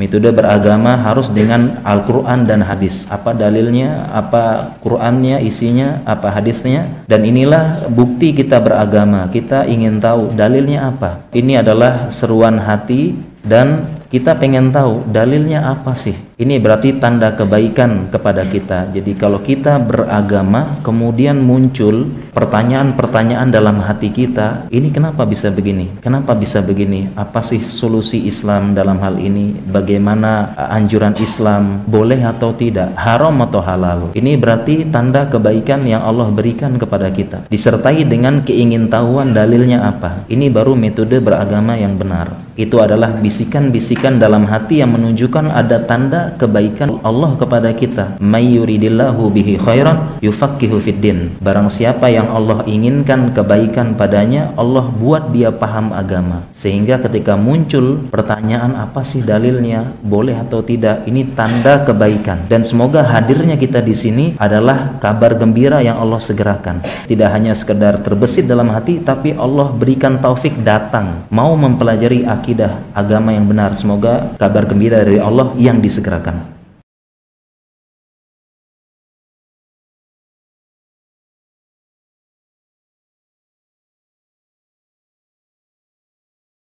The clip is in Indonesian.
Metode beragama harus dengan Al-Quran dan hadis. Apa dalilnya, apa Qurannya, isinya, apa hadisnya. Dan inilah bukti kita beragama. Kita ingin tahu dalilnya apa. Ini adalah seruan hati dan kita pengen tahu dalilnya apa sih ini berarti tanda kebaikan kepada kita. Jadi kalau kita beragama kemudian muncul pertanyaan-pertanyaan dalam hati kita ini kenapa bisa begini? Kenapa bisa begini? Apa sih solusi Islam dalam hal ini? Bagaimana anjuran Islam boleh atau tidak? Haram atau halal? Ini berarti tanda kebaikan yang Allah berikan kepada kita. Disertai dengan keingintahuan dalilnya apa? Ini baru metode beragama yang benar. Itu adalah bisikan-bisikan dalam hati yang menunjukkan ada tanda kebaikan Allah kepada kita. Mayyuridillahu bihi khairan yufaqihu fiddin. Barang siapa yang Allah inginkan kebaikan padanya, Allah buat dia paham agama. Sehingga ketika muncul pertanyaan apa sih dalilnya, boleh atau tidak, ini tanda kebaikan. Dan semoga hadirnya kita di sini adalah kabar gembira yang Allah segerakan. Tidak hanya sekedar terbesit dalam hati, tapi Allah berikan taufik datang, mau mempelajari akidah agama yang benar. Semoga kabar gembira dari Allah yang disegerakan silakan.